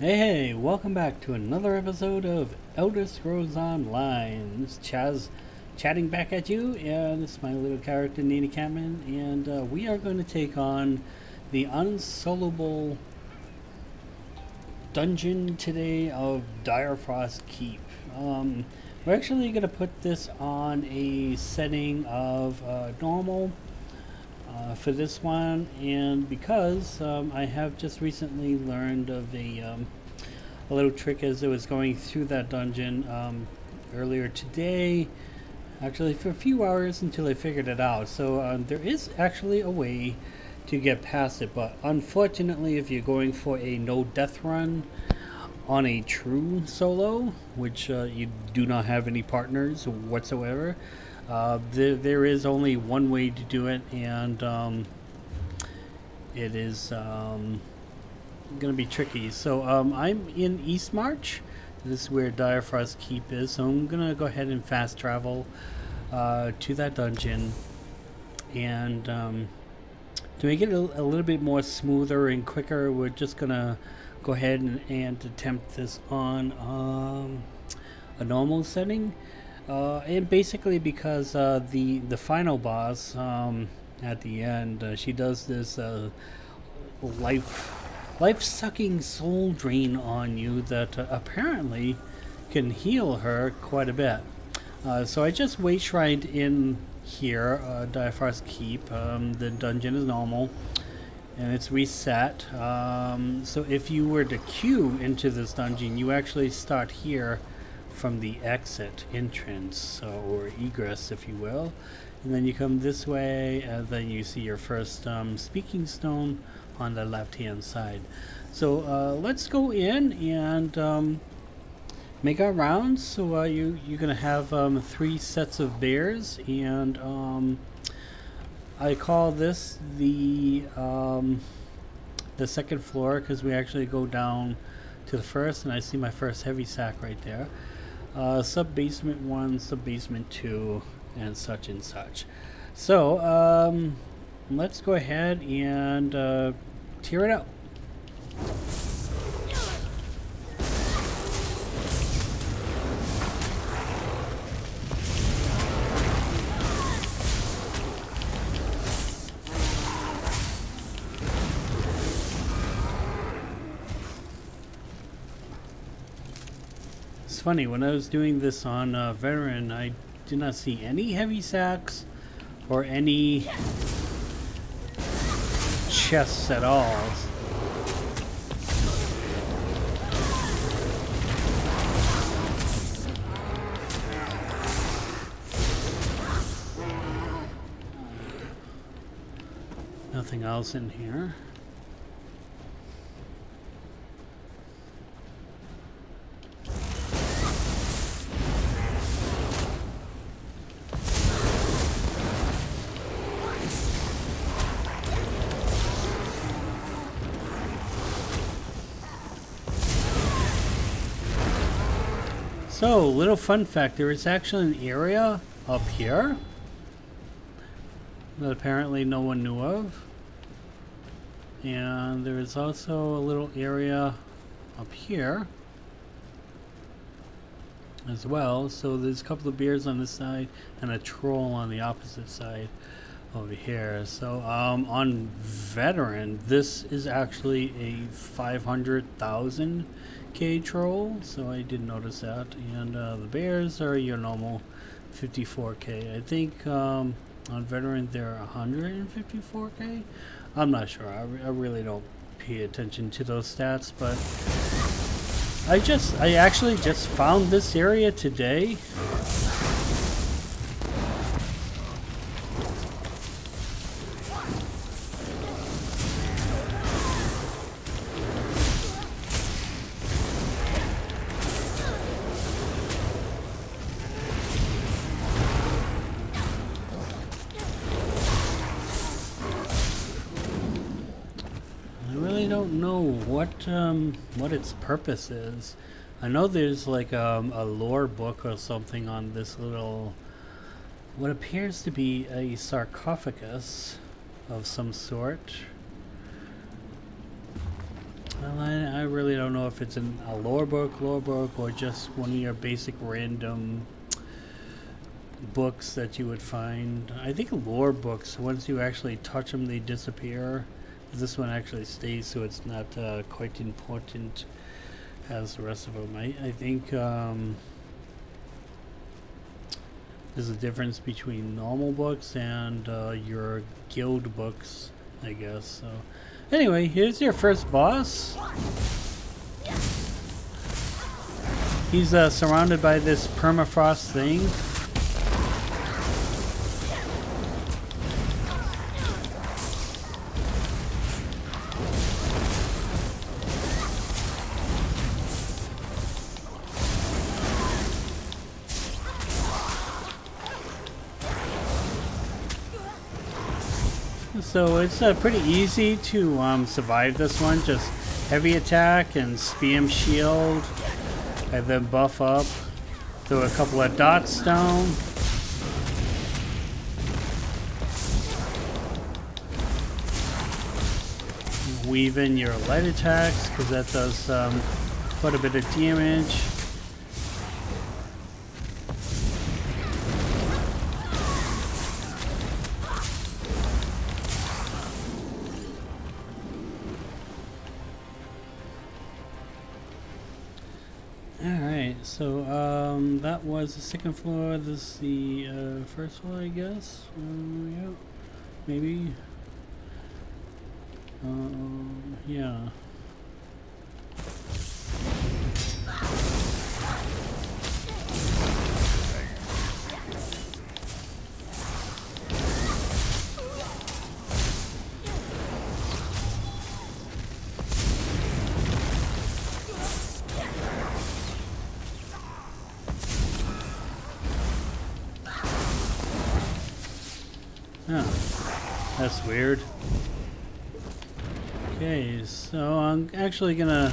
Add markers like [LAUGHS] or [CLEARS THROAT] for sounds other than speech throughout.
Hey, hey, welcome back to another episode of Elder Scrolls Online. This is Chaz chatting back at you, and it's my little character Nany Katman, and uh, we are going to take on the unsolvable dungeon today of Direfrost Keep. Um, we're actually going to put this on a setting of uh, normal uh, for this one and because um, I have just recently learned of a, um, a little trick as I was going through that dungeon um, earlier today actually for a few hours until I figured it out. So um, there is actually a way to get past it but unfortunately if you're going for a no death run on a true solo which uh, you do not have any partners whatsoever uh, there, there is only one way to do it, and um, it is um, going to be tricky. So um, I'm in Eastmarch. This is where Direfrost Keep is, so I'm going to go ahead and fast travel uh, to that dungeon. And um, to make it a, a, little bit more smoother and quicker, we're just going to go ahead and, and, attempt this on um, a normal setting. Uh, and basically because uh, the the final boss um, at the end, uh, she does this uh, life life sucking soul drain on you that apparently can heal her quite a bit. Uh, so I just wayshrined in here, uh, Direfrost Keep. Um, the dungeon is normal and it's reset. Um, so if you were to queue into this dungeon, you actually start here from the exit entrance or egress if you will. And then you come this way and then you see your first um, speaking stone on the left hand side. So uh, let's go in and um, make our rounds. So uh, you you're gonna have um, three sets of bears and um, I call this the um, the second floor because we actually go down to the first and I see my first heavy sack right there uh, sub basement 1, sub basement 2, and such and such. So, um, let's go ahead and uh, tear it up. Funny, when I was doing this on uh, Veteran, I did not see any heavy sacks or any chests at all. Nothing else in here. So, little fun fact, there is actually an area up here that apparently no one knew of. And there is also a little area up here as well. So there's a couple of bears on this side and a troll on the opposite side over here. So um, on veteran, this is actually a 500,000 K troll, so I did notice that. And uh, the bears are your normal 54k. I think um, on veteran they're 154k. I'm not sure. I, re I really don't pay attention to those stats, but I just I actually just found this area today. What its purpose is. I know there's like um, a lore book or something on this little, what appears to be a sarcophagus of some sort. Well, I, I really don't know if it's in a lore book, lore book, or just one of your basic random books that you would find. I think lore books, once you actually touch them, they disappear. This one actually stays, so it's not uh, quite important as the rest of them. I, I think um, there's a difference between normal books and uh, your guild books, I guess. So, anyway, here's your first boss. He's uh, surrounded by this permafrost thing. So it's uh, pretty easy to um, survive this one. Just heavy attack and spam shield. And then buff up. Throw a couple of dots down. Weave in your light attacks because that does um, quite a bit of damage. So um, that was the second floor. This is the uh, first floor, I guess. Uh, yeah, maybe. Uh, yeah. Weird. Okay, so I'm actually gonna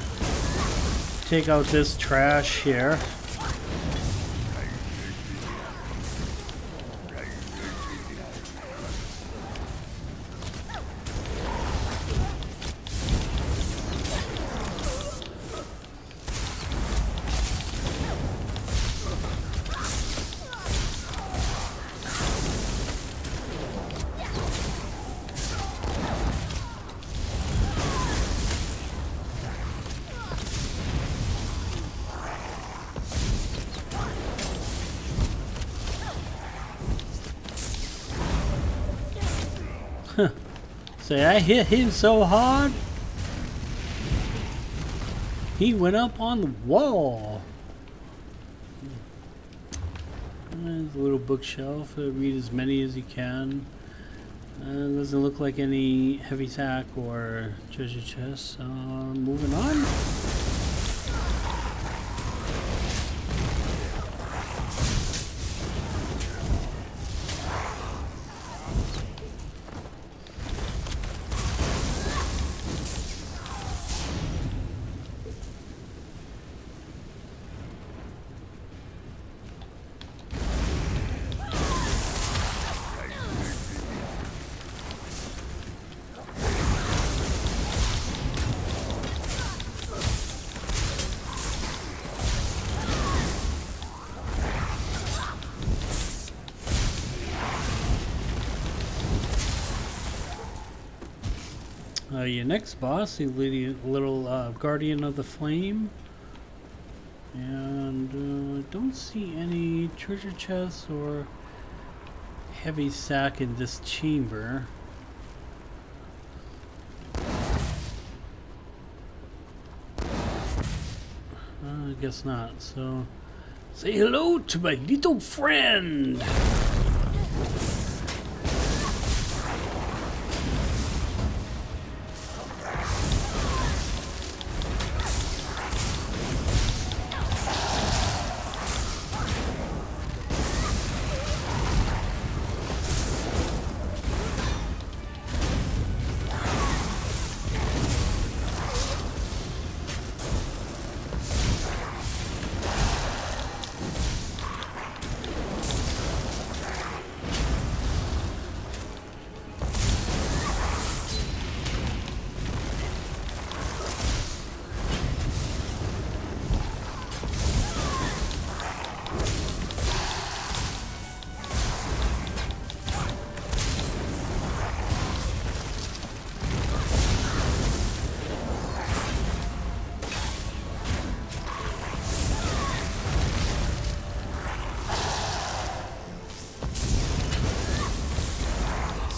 take out this trash here. Say, I hit him so hard, he went up on the wall. There's a little bookshelf. Read as many as you can. Uh, doesn't look like any heavy sack or treasure chest. Uh, moving on. Uh, your next boss, the little uh, Guardian of the Flame. And uh, don't see any treasure chests or heavy sack in this chamber. Uh, I guess not. So, say hello to my little friend.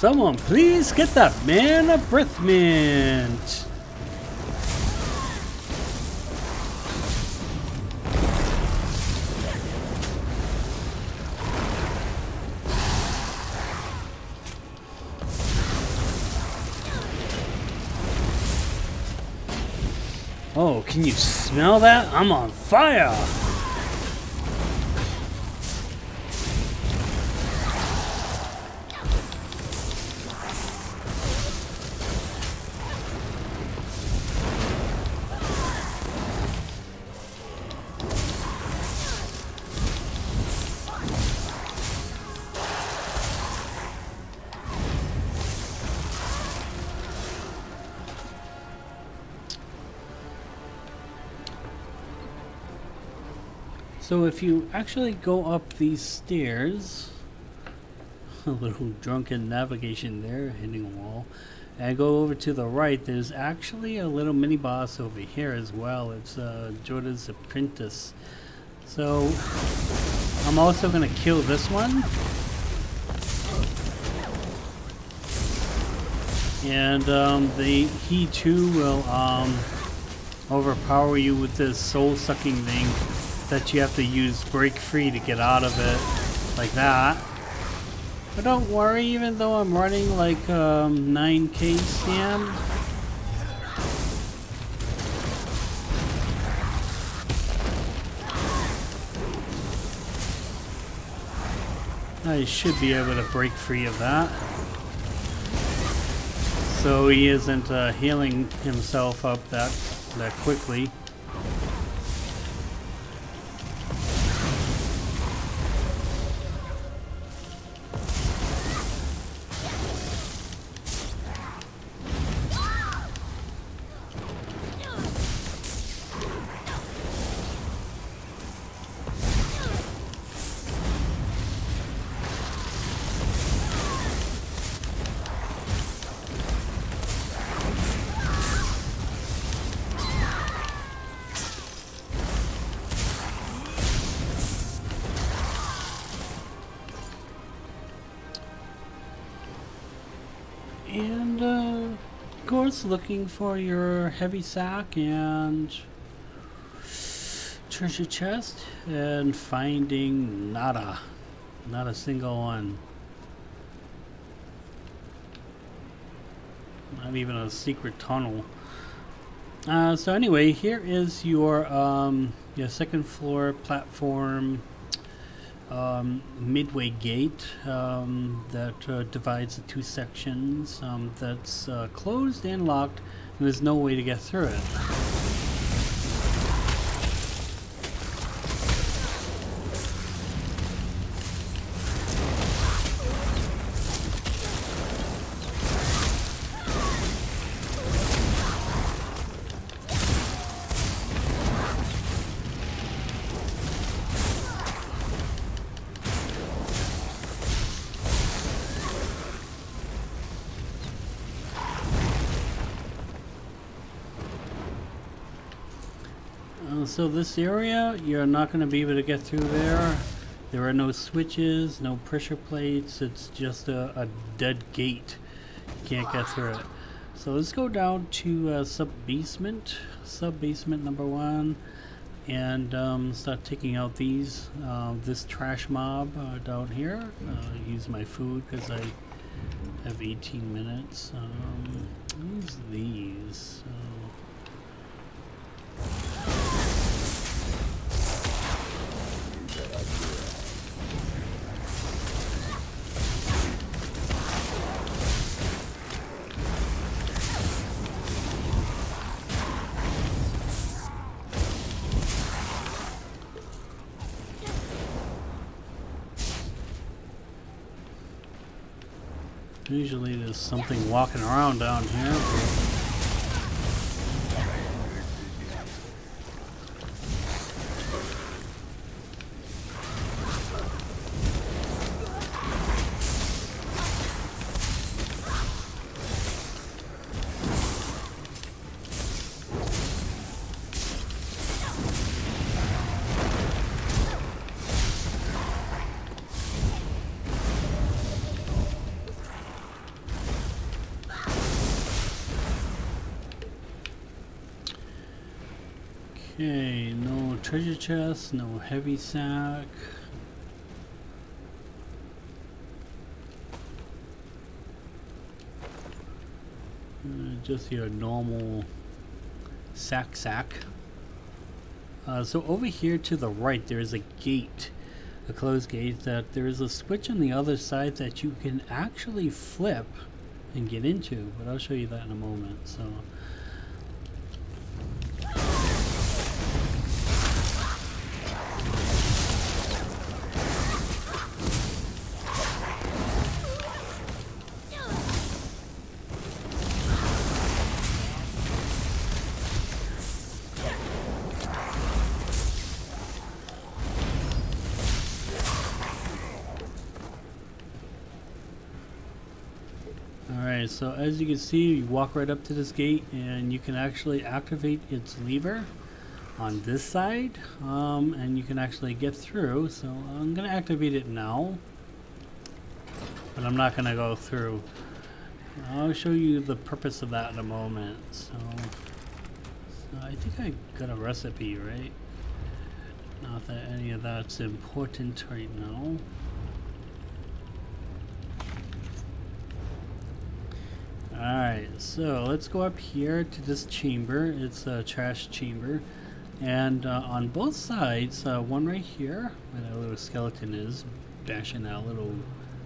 Someone please get that man a breath mint. Oh, can you smell that? I'm on fire! So if you actually go up these stairs, [LAUGHS] a little drunken navigation there, hitting a wall, and go over to the right, there's actually a little mini boss over here as well. It's uh, Jorda's apprentice. So I'm also going to kill this one. And um, the, he too will um, overpower you with this soul-sucking thing that you have to use break free to get out of it like that. But don't worry, even though I'm running like um, 9k scan, I should be able to break free of that. So he isn't uh, healing himself up that, that quickly. Course, looking for your heavy sack and treasure chest and finding nada. Not a single one. Not even a secret tunnel. Uh, so anyway, here is your um, your second floor platform um, midway gate um, that uh, divides the two sections um, that's uh, closed and locked and there's no way to get through it. So this area, you're not going to be able to get through there. There are no switches, no pressure plates. It's just a, a dead gate. You can't get through it. So let's go down to uh, sub-basement, sub-basement number one, and um, start taking out these, uh, this trash mob uh, down here. Uh, use my food because I have 18 minutes. Um, use these. Usually something walking around down here. Okay, no treasure chest, no heavy sack. Uh, just your normal sack sack. Uh, so over here to the right there is a gate, a closed gate that there is a switch on the other side that you can actually flip and get into, but I'll show you that in a moment. So. So as you can see, you walk right up to this gate and you can actually activate its lever on this side um, and you can actually get through. So I'm going to activate it now, but I'm not going to go through. I'll show you the purpose of that in a moment. So, so I think I got a recipe, right? Not that any of that's important right now. Alright, so let's go up here to this chamber. It's a trash chamber. And uh, on both sides, uh, one right here, where that little skeleton is, bashing that little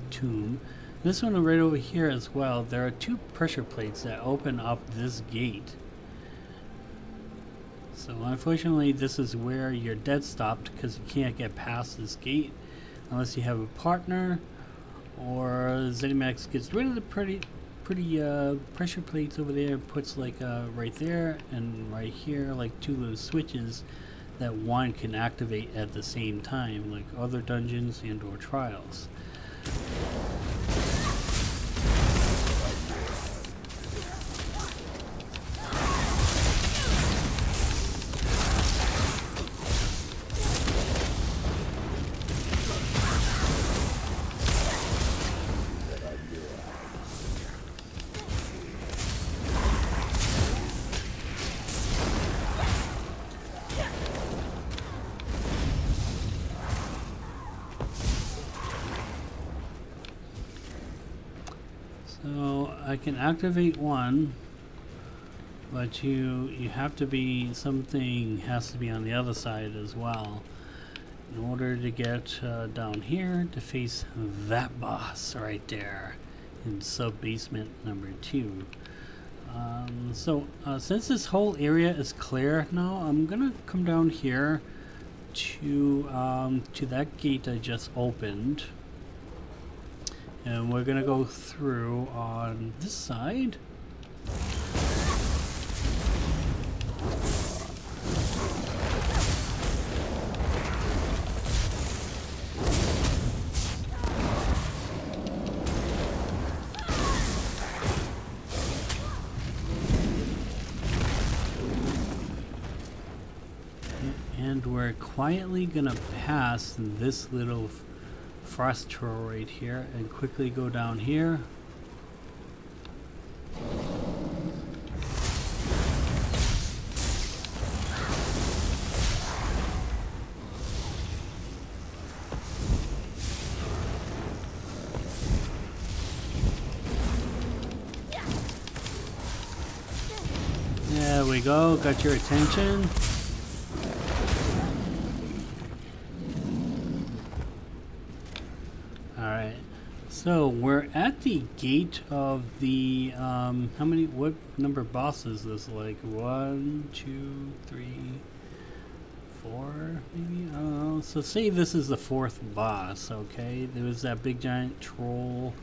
tomb. This one right over here as well, there are two pressure plates that open up this gate. So unfortunately this is where you're dead stopped because you can't get past this gate unless you have a partner or ZeniMax gets rid of the pretty pretty uh, pressure plates over there puts like uh, right there and right here like two little switches that one can activate at the same time like other dungeons and or trials. I can activate one, but you you have to be something has to be on the other side as well in order to get uh, down here to face that boss right there in sub basement number two. Um, so uh, since this whole area is clear now, I'm gonna come down here to um, to that gate I just opened. And we're gonna go through on this side. And we're quietly gonna pass this little frost troll right here and quickly go down here. There we go, got your attention. So we're at the gate of the um, how many what number of bosses is this? Like one two three four maybe? I don't know so say this is the fourth boss okay? There was that big giant troll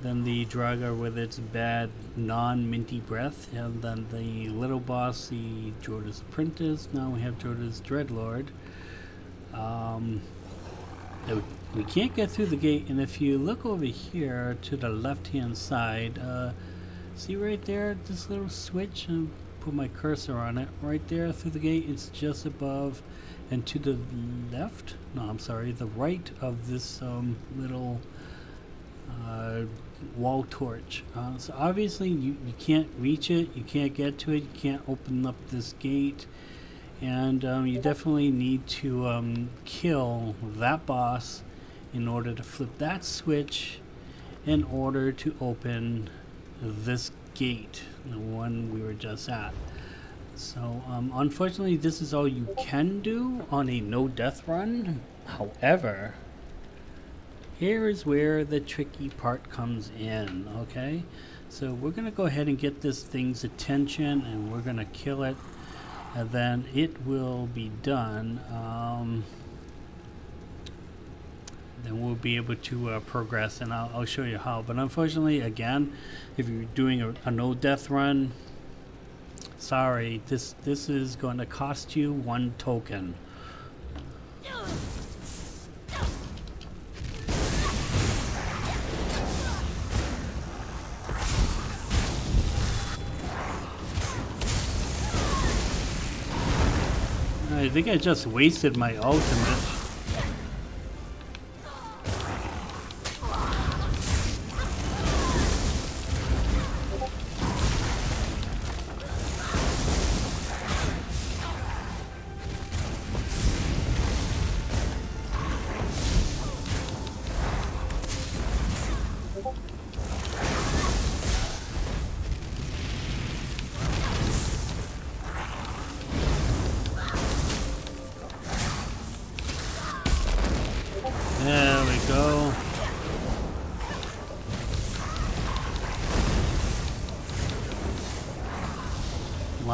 then the Draugr with its bad non-minty breath and then the little boss the Jorda's apprentice. Now we have Jorda's dreadlord. Um, we can't get through the gate and if you look over here to the left hand side uh, see right there this little switch and put my cursor on it. Right there through the gate it's just above and to the left no I'm sorry the right of this um, little uh, wall torch. Uh, so obviously you, you can't reach it you can't get to it you can't open up this gate and um, you definitely need to um, kill that boss in order to flip that switch in order to open this gate, the one we were just at. So, um, unfortunately, this is all you can do on a no-death run. However, here is where the tricky part comes in, okay? So we're to go ahead and get this thing's attention and we're to kill it and then it will be done. Um, then we'll be able to uh, progress and I'll, I'll, show you how. But unfortunately, again, if you're doing a, a no death run, sorry, this this is going to cost you one token. I think I just wasted my ultimate.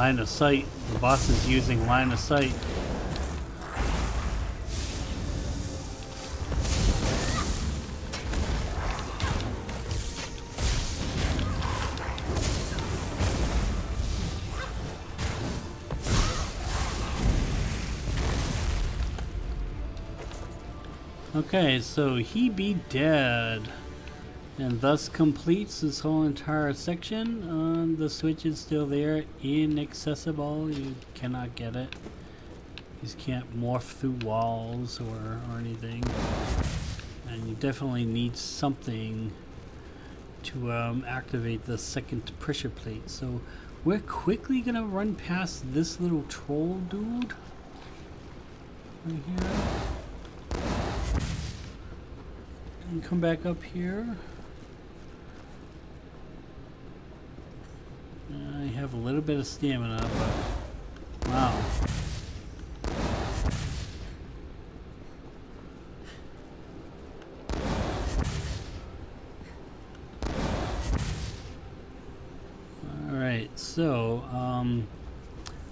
Line of sight. The boss is using line of sight. Okay, so he be dead. And thus completes this whole entire section. Um, the switch is still there, inaccessible. You cannot get it. You can't morph through walls or, or anything. And you definitely need something to um, activate the second pressure plate. So we're quickly gonna run past this little troll dude. Right here. And come back up here. I have a little bit of stamina, but wow. Alright, so, um,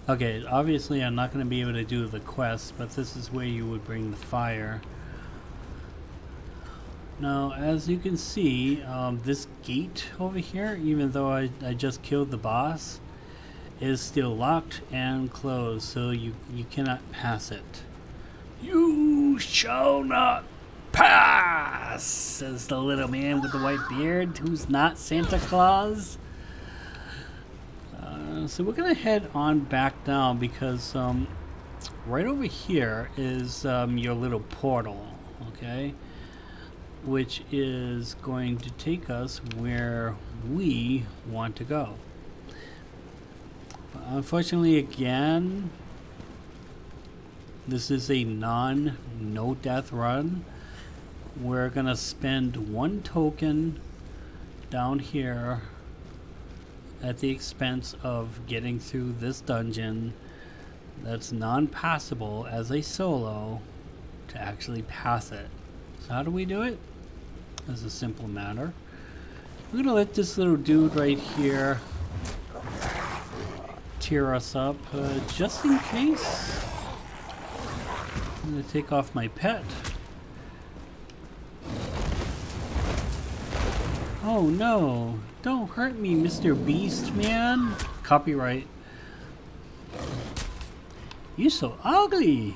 okay, obviously I'm not going to be able to do the quest, but this is where you would bring the fire. Now, as you can see, um, this gate over here, even though I, I just killed the boss, is still locked and closed, so you, you cannot pass it. You shall not pass, says the little man with the white beard, who's not Santa Claus. Uh, so we're going to head on back down because um, right over here is um, your little portal, okay? Which is going to take us where we want to go. Unfortunately, again, this is a non no death run. We're going to spend one token down here at the expense of getting through this dungeon that's non-passable as a solo to actually pass it. So how do we do it? As a simple matter. We're gonna let this little dude right here tear us up, uh, just in case. I'm gonna take off my pet. Oh no, don't hurt me, Mr. Beast Man. Copyright. You're so ugly.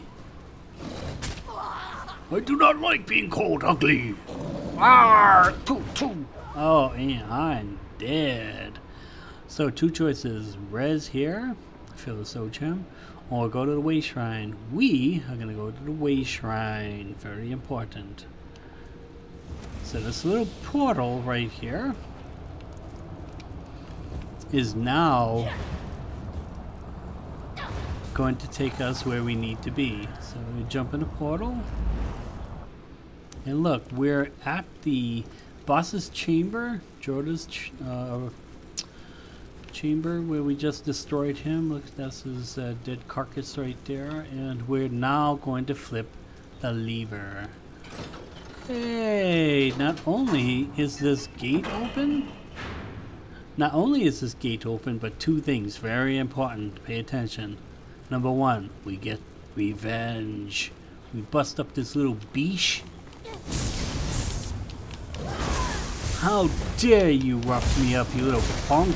I do not like being called ugly. Arr, Oh, and I'm dead. So two choices. Res here, fill the soul gem, or go to the way shrine. We are gonna go to the way shrine. Very important. So this little portal right here is now going to take us where we need to be. So we jump in a portal. And look, we're at the boss's chamber, Jorda's ch uh, chamber where we just destroyed him. Look, that's his uh, dead carcass right there. And we're now going to flip the lever. Hey, not only is this gate open, not only is this gate open, but two things very important. Pay attention. Number one, we get revenge. We bust up this little beach. How dare you rough me up, you little punk!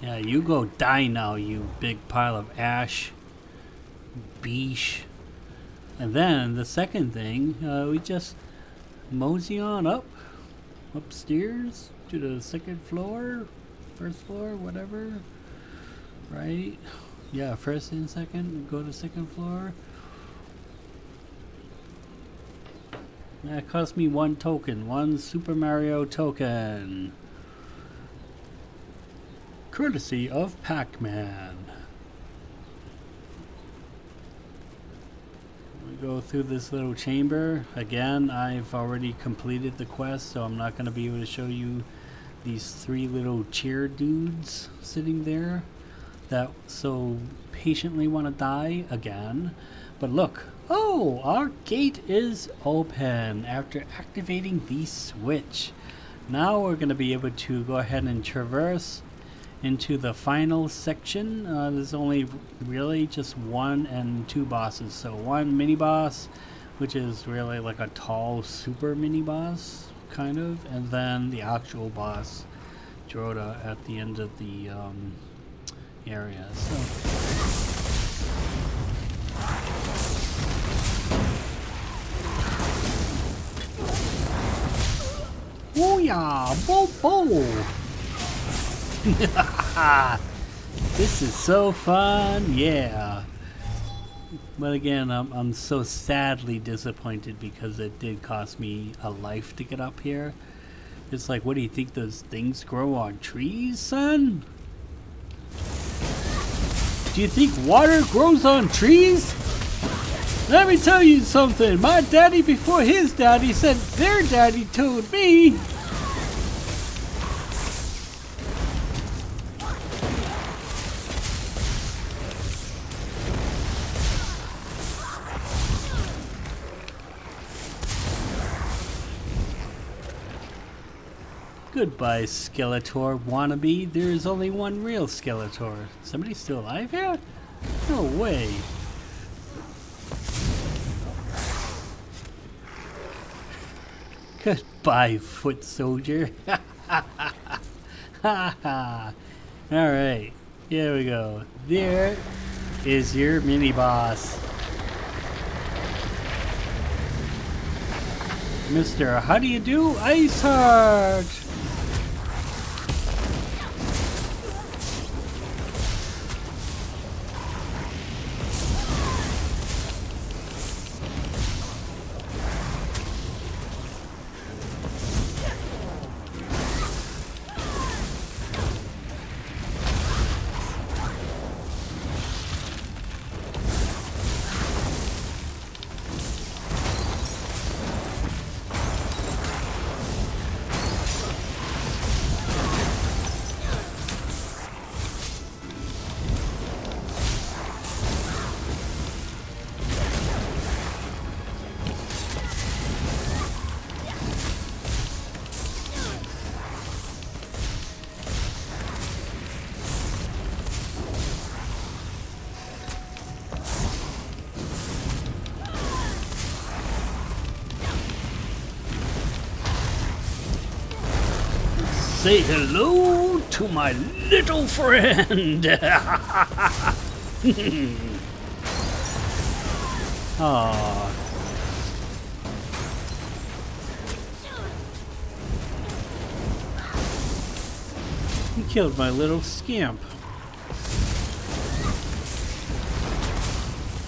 Yeah, you go die now, you big pile of ash. Beesh. And then the second thing, uh, we just mosey on up upstairs to the second floor, first floor, whatever. Right? Yeah, first and second, go to second floor. That cost me one token, one Super Mario token. Courtesy of Pac-Man. We go through this little chamber. Again, I've already completed the quest, so I'm not going to be able to show you these three little chair dudes sitting there that so patiently want to die again. But look, oh, our gate is open after activating the switch. Now we're going to be able to go ahead and traverse into the final section. Uh, there's only really just one and two bosses. So one mini boss, which is really like a tall super mini boss, kind of, and then the actual boss, Jorda, at the end of the um, area. So. Yeah, bo bo. [LAUGHS] this is so fun, yeah. But again, I'm, I'm so sadly disappointed because it did cost me a life to get up here. It's like, what do you think those things grow on trees, son? Do you think water grows on trees? Let me tell you something. My daddy before his daddy said their daddy told me. Goodbye, Skeletor wannabe. There is only one real Skeletor. Somebody still alive here? No way. Goodbye, foot soldier. [LAUGHS] Alright, here we go. There is your mini boss. Mr. How do you do? Ice Heart! Say hello to my little friend. [LAUGHS] Ah. Aww. You killed my little scamp.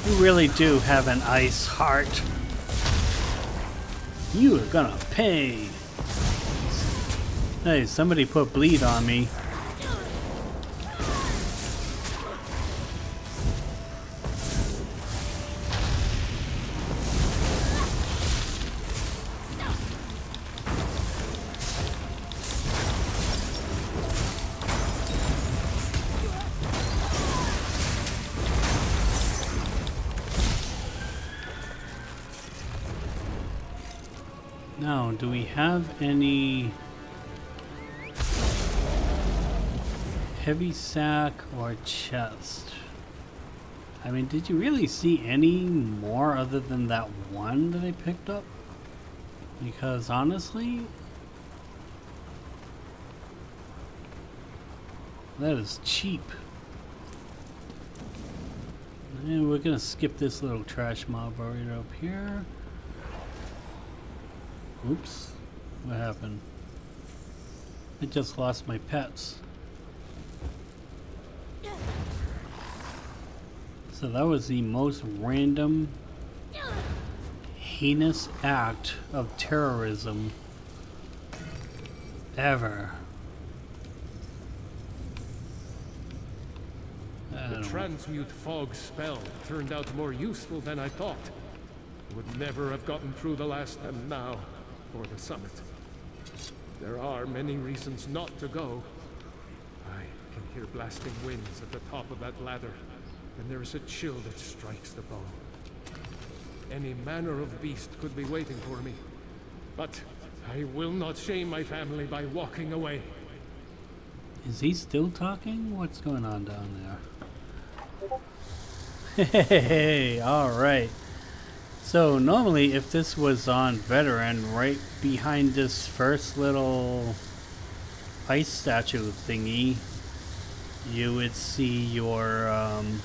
You really do have an ice heart. You are gonna pay. Hey, somebody put bleed on me. Now, do we have any heavy sack or chest? I mean, did you really see any more other than that one that I picked up? Because honestly, that is cheap. And we're gonna skip this little trash mob right up here. Oops. What happened? I just lost my pets. So that was the most random, heinous act of terrorism ever. The transmute fog spell turned out more useful than I thought. Would never have gotten through the last and now or the summit. There are many reasons not to go. I can hear blasting winds at the top of that ladder, and there is a chill that strikes the bone. Any manner of beast could be waiting for me, but I will not shame my family by walking away. Is he still talking? What's going on down there? [LAUGHS] Hey, alright. So normally if this was on veteran right behind this first little ice statue thingy you would see your um,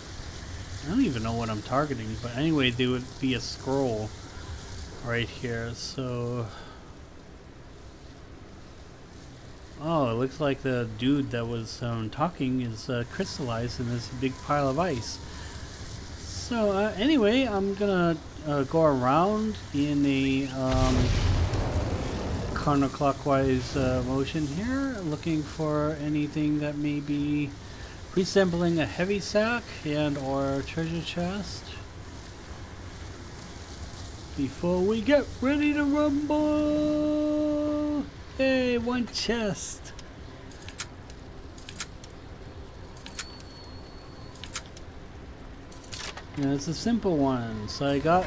I don't even know what I'm targeting but anyway there would be a scroll right here. So oh it looks like the dude that was um, talking is uh, crystallized in this big pile of ice. So uh, anyway I'm gonna uh, go around in a um, counterclockwise uh, motion here, looking for anything that may be resembling a heavy sack and or treasure chest. Before we get ready to rumble! Hey, one chest! Yeah, it's a simple one. So I got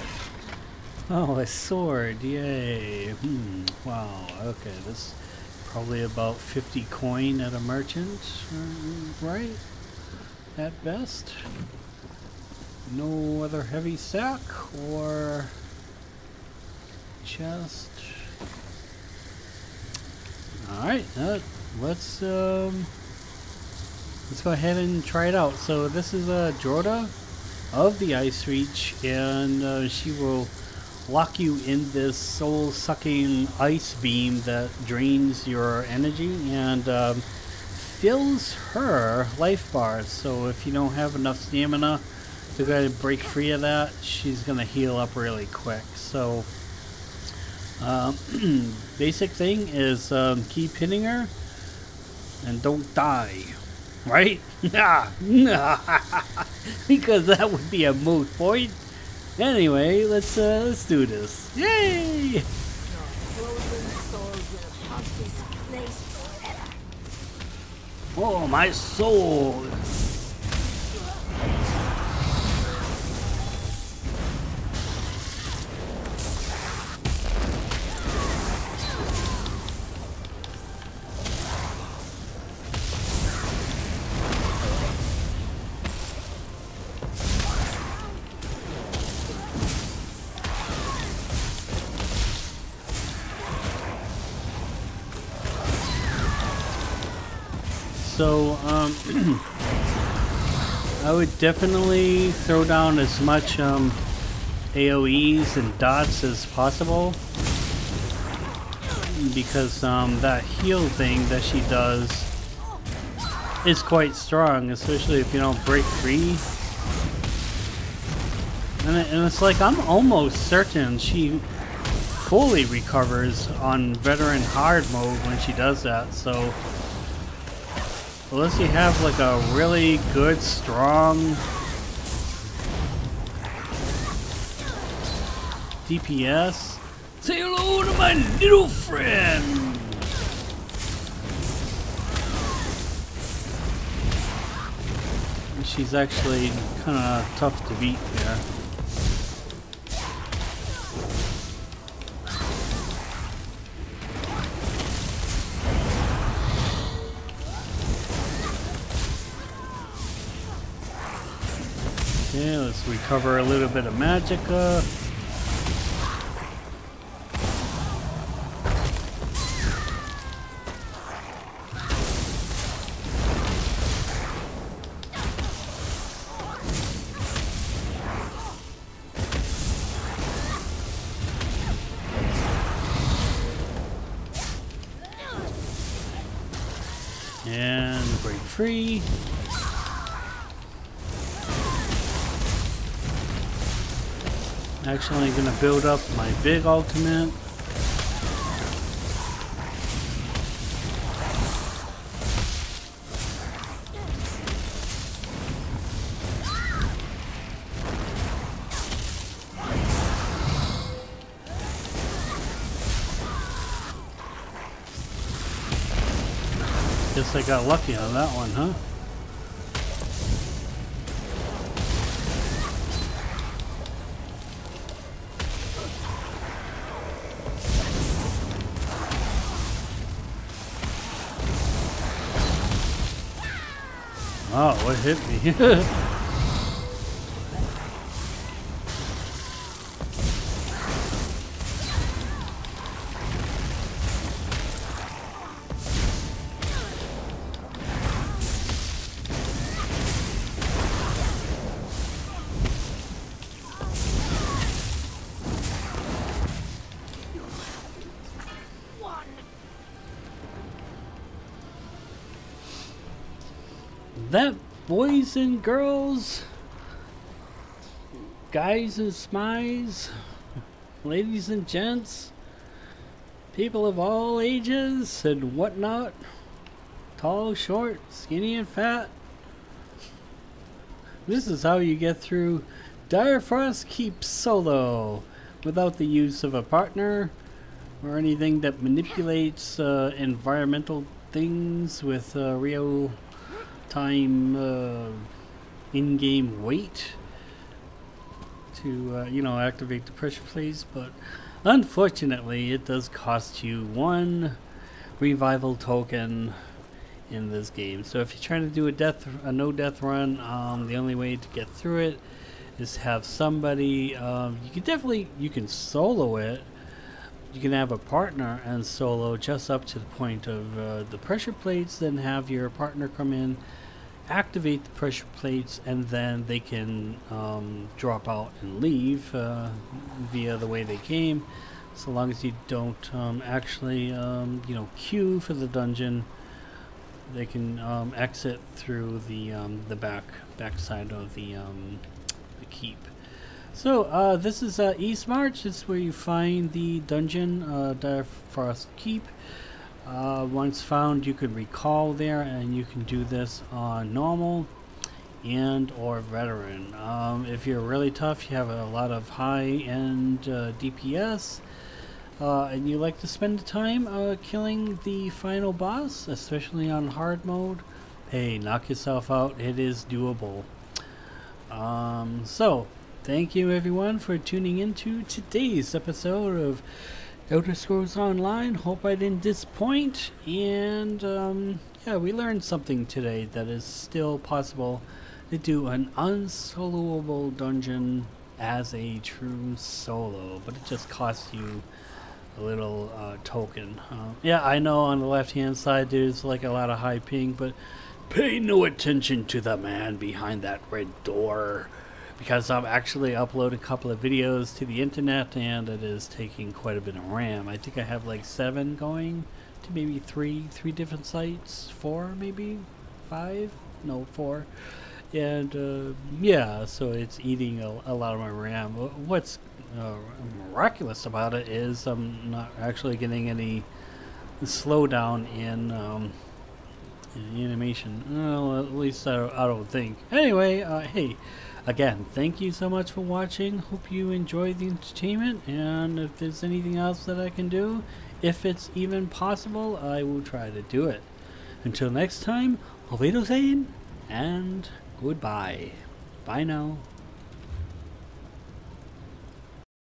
oh a sword, yay! Hmm. Wow. Okay, this probably about 50 coin at a merchant, uh, right? At best. No other heavy sack or chest. All right, uh, let's um, let's go ahead and try it out. So this is a uh, Jorda of the Ice Reach, and uh, she will lock you in this soul-sucking ice beam that drains your energy and um, fills her life bars. So if you don't have enough stamina to go to break free of that, she's gonna heal up really quick. So um, [CLEARS THROAT] basic thing is um, keep hitting her and don't die right? [LAUGHS] because that would be a moot point. Anyway, let's uh, let's do this. Yay! Oh, my soul! Would definitely throw down as much um, AoEs and dots as possible because um, that heal thing that she does is quite strong, especially if you don't break free. And, it, and it's like I'm almost certain she fully recovers on veteran hard mode when she does that. So unless you have like a really good, strong DPS, say hello to my little friend. She's actually kind of tough to beat there. Recover a little bit of magicka. Build up my big ultimate. Guess I got lucky on that one, huh? Oh, what hit me? [LAUGHS] boys and girls, guys and smiles, ladies and gents, people of all ages and whatnot, tall, short, skinny, and fat. This is how you get through Dire Frost Keep solo without the use of a partner or anything that manipulates uh, environmental things with uh, real time uh, in-game wait to uh, you know activate the pressure plates but unfortunately it does cost you one revival token in this game. So if you're trying to do a death a no death run um, the only way to get through it is have somebody um, you can definitely you can solo it. You can have a partner and solo just up to the point of uh, the pressure plates then have your partner come in activate the pressure plates and then they can um, drop out and leave uh, via the way they came so long as you don't um, actually um, you know queue for the dungeon they can um, exit through the um, the back back side of the, um, the keep so uh, this is uh, Eastmarch. Is where you find the dungeon, uh, Dire Frost Keep. Uh, once found, you could recall there, and you can do this on normal and or veteran. Um, if you're really tough, you have a lot of high-end uh, DPS, uh, and you like to spend the time uh, killing the final boss, especially on hard mode, hey, knock yourself out. It is doable. Um, so, thank you everyone for tuning into today's episode of Elder Scrolls Online. Hope I didn't disappoint. And um, yeah, we learned something today that is still possible to do an unsoloable dungeon as a true solo, but it just costs you a little uh, token. Uh, yeah, I know on the left hand side there's like a lot of high ping, but pay no attention to the man behind that red door because I've actually uploaded a couple of videos to the internet and it is taking quite a bit of RAM. I think I have like seven going to maybe three, three different sites, four maybe, five, no four, and uh, yeah, so it's eating a, a, lot of my RAM. What's uh, miraculous about it is I'm not actually getting any slowdown in, um, in animation. Well, at least I, I don't think. Anyway, uh, hey, again, thank you so much for watching. Hope you enjoyed the entertainment, and if there's anything else that I can do, if it's even possible, I will try to do it. Until next time, Auf Wiedersehen and goodbye. Bye now.